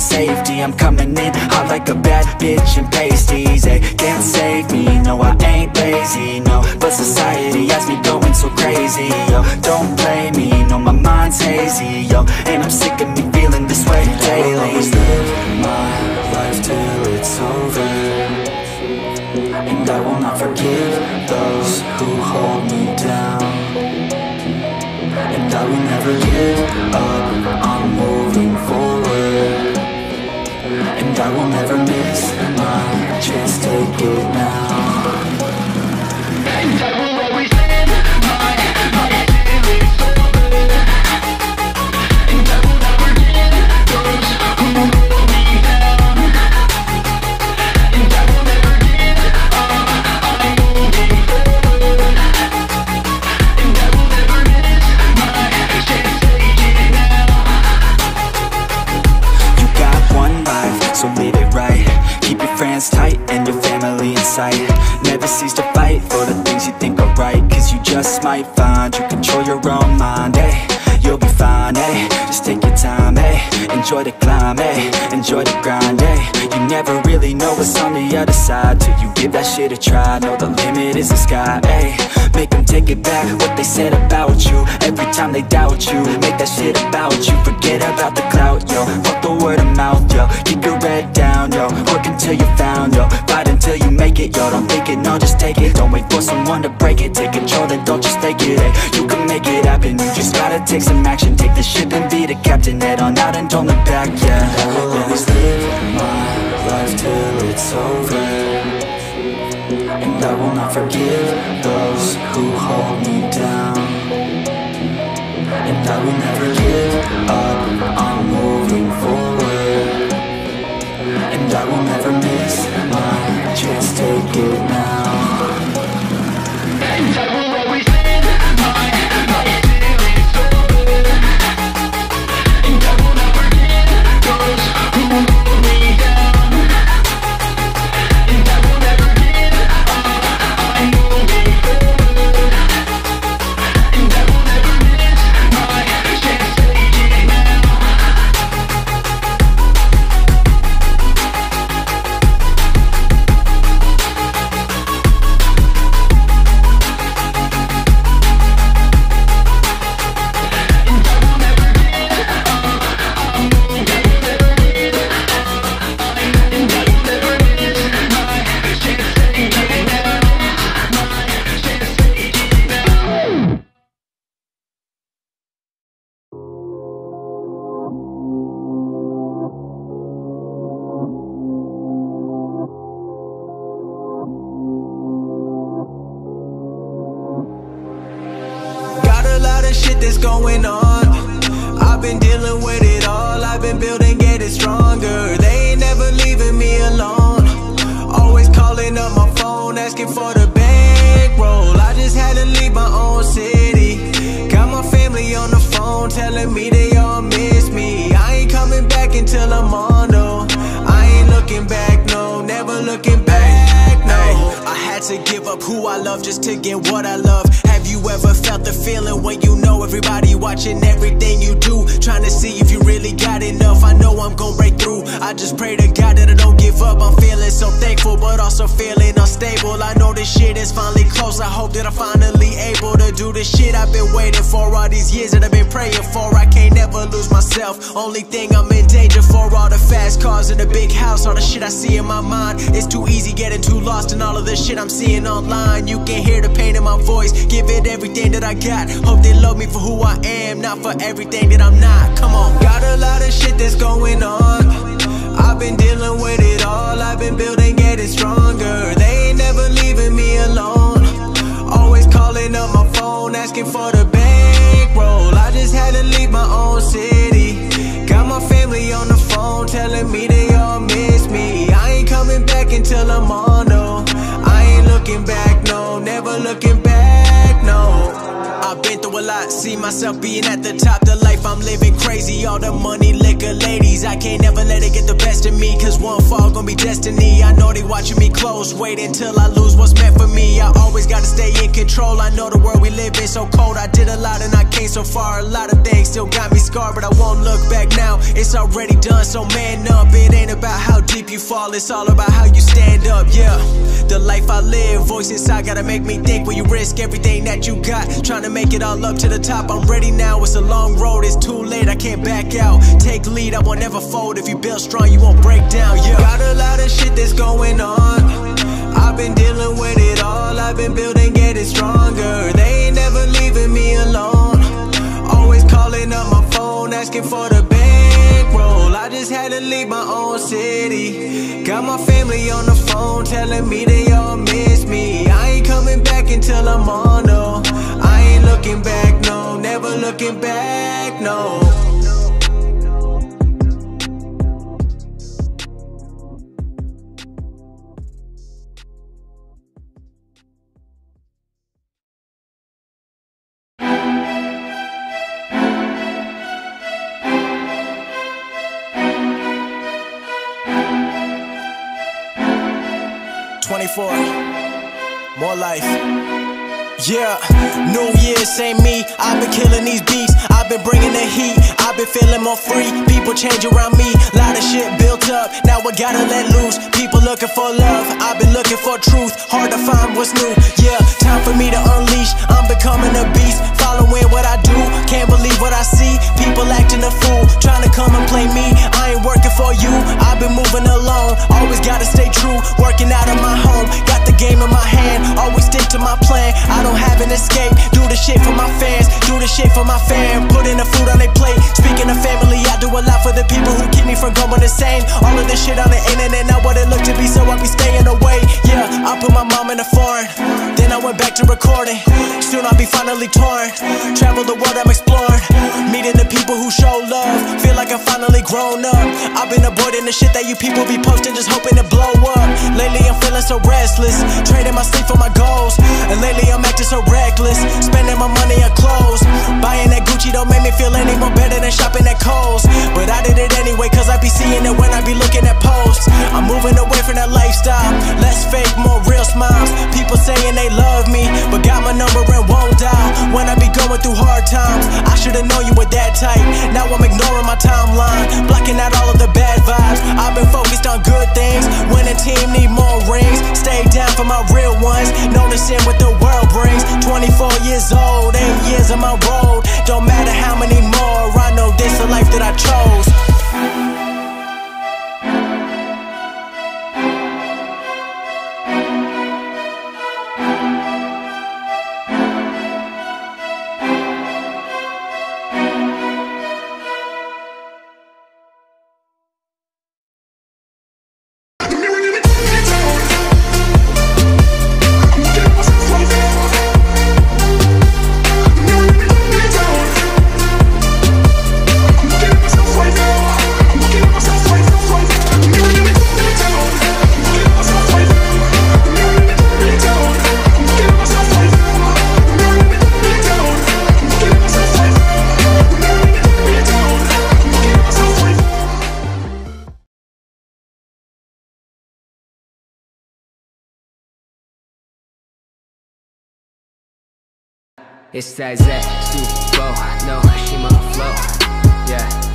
safety. I'm coming in hot like a bad bitch in pasties They can't save me. No, I ain't lazy, no But society has me going so crazy, yo Don't blame me, no, my mind's hazy, yo And I'm sick of me sight Never cease to fight for the things you think are right. Cause you just might find you control your own mind, eh? You'll be fine, eh Just take your time, eh? Enjoy the climb, eh? Enjoy the grind, eh? You never really know what's on the other side Till you give that shit a try. Know the limit is the sky, eh? Make them take it back what they said about you. Every time they doubt you Make that shit about you. Forget about the clout, yo. Fuck the word of mouth, yo. Keep your head down, yo. Work until you found, yo. Fight until you make it, yo. Don't think it, no, just take it. Don't wait for someone to break it. Take control, then don't just take it, eh? You can make it happen. You just gotta take some action. Take the ship and be captain Head on out and don't look back, yeah I will always live my life till it's over. And I will not forgive those who hold me down. And I will never give up, I'm moving forward. And I will never miss my chance, take it now going on. I've been dealing with it all. I've been building, getting stronger. They ain't never leaving me alone. Always calling up my phone, asking for the bankroll. I just had to leave my own city. Got my family on the phone, telling me they all miss me. I ain't coming back until I'm on though. I ain't looking back, no, never looking back, no. To give up who I love just to get what I love. Have you ever felt the feeling when you know everybody watching everything you do? Trying to see if you really got enough. I know I'm gonna break through. I just pray to God that I don't give up. I'm feeling so thankful, but also feeling unstable. I know this shit is finally close. I hope that I'm finally able to do the shit I've been waiting for all these years that I've been praying for. I can't never lose myself. Only thing I'm in danger for all the fast cars and the big house. All the shit I see in my mind. It's too easy getting too lost in all of the shit I'm seeing online. You can hear the pain in my voice. Give it everything that I got. Hope they love me for who I am, not for everything that I'm not. Come on. Got a lot of shit that's going on. I've been dealing with it all. I've been building, getting stronger. They ain't never leaving me alone. Always calling up my phone, asking for the bankroll. I just had to leave my own city. Got my family on the phone, telling me they all miss me. I ain't coming back until I'm on, no. Looking back, no, never looking back, no. I've been through a lot, see myself being at the top. The life I'm living crazy, all the money, liquor, ladies. I can't never let it get the best of me, cause one fall gonna be destiny. I know they watching me close, wait until I lose what's meant for me. I always gotta stay in control. I know the world we live in so cold. I did a lot and I came so far. A lot of things still got me scarred, but I won't look back. It's already done, so man up. It ain't about how deep you fall, it's all about how you stand up, yeah. The life I live, voice inside gotta make me think. When you risk everything that you got? Trying to make it all up to the top. I'm ready now, it's a long road, it's too late, I can't back out. Take lead, I won't ever fold. If you build strong, you won't break down, yeah. Got a lot of shit that's going on. I've been dealing with it all, I've been building, getting stronger. They ain't never leaving me alone. Always calling up my phone, asking for the just had to leave my own city. Got my family on the phone telling me they all miss me. I ain't coming back until I'm on, no. I ain't looking back, no. Never looking back, no. Twenty-four, more life. Yeah, New Year, same me. I've been killing these beats. I've been bringing the heat. I've been feeling more free. People change around me. Lot of shit built up. Now I gotta let loose. People looking for love. I've been looking for truth. Hard to find what's new. Yeah, time for me to unleash. I'm becoming a beast. Following what I do. Can't believe my fam. Putting the food on their plate. Speaking of family, I do a lot for the people who keep me from going insane. All of this shit on the internet, not what it looked to be, so I be staying away. Yeah, I put my mom in a foreign. Then I went back to recording. Soon I'll be finally torn. Travel the world, I'm exploring. Meeting the people who show love. Feel like I'm finally grown up. I've been avoiding the shit that you people be posting, just hoping to blow up. Lately I'm feeling so restless. Trading my sleep for my goals. But I did it anyway, cause I be seeing it when I be looking at posts. I'm moving away from that lifestyle. Less fake, more real smiles. People saying they love me, but got my number and won't dial. When I be going through hard times, I should've known you were that tight. Now I'm ignoring my timeline, blocking out all of the bad vibes. I've been focused on good things. Winning team need more rings. Stay down for my real ones. Noticing what the world brings. 24 years old, 8 years on my road. It's that Z, Super, no, Shima flow. Yeah.